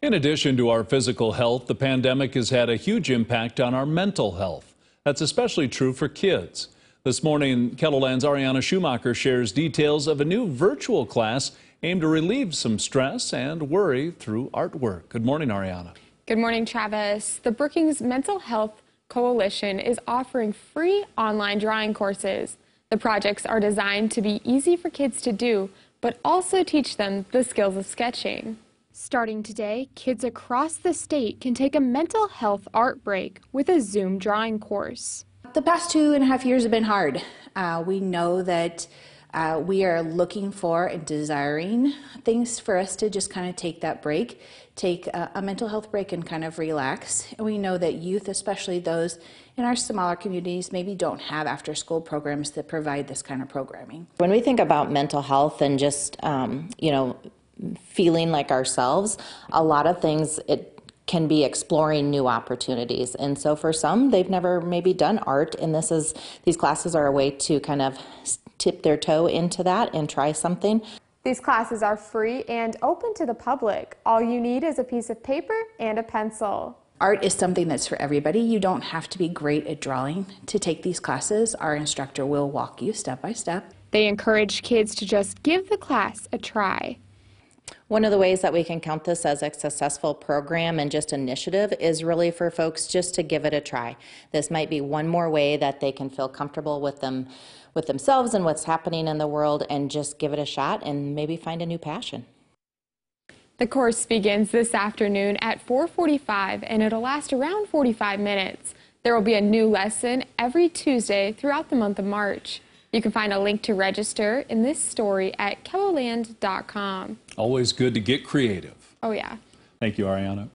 In addition to our physical health, the pandemic has had a huge impact on our mental health. That's especially true for kids. This morning, KELOLAND's Ariana Schumacher shares details of a new virtual class aimed to relieve some stress and worry through artwork. Good morning, Ariana. Good morning, Travis. The Brookings Mental Health Coalition is offering free online drawing courses. The projects are designed to be easy for kids to do, but also teach them the skills of sketching. Starting today, kids across the state can take a mental health art break with a Zoom drawing course. The past two and a half years have been hard. Uh, we know that uh, we are looking for and desiring things for us to just kind of take that break, take a, a, mental health break and kind of relax. And we know that youth, especially those in our smaller communities, maybe don't have after school programs that provide this kind of programming. When we think about mental health and just, um, you know, feeling like ourselves, a lot of things it can be exploring new opportunities. And so for some, they've never maybe done art, and this is these classes are a way to kind of tip their toe into that and try something. These classes are free and open to the public. All you need is a piece of paper and a pencil. Art is something that's for everybody. You don't have to be great at drawing to take these classes. Our instructor will walk you step by step. They encourage kids to just give the class a try. One of the ways that we can count this as a successful program and just initiative is really for folks just to give it a try. This might be one more way that they can feel comfortable with them with themselves and what's happening in the world and just give it a shot and maybe find a new passion. The course begins this afternoon at 4:45 and it'll last around 45 minutes. There will be a new lesson every Tuesday throughout the month of March. You can find a link to register in this story at keloland.com. Always good to get creative. Oh, yeah. Thank you, Ariana.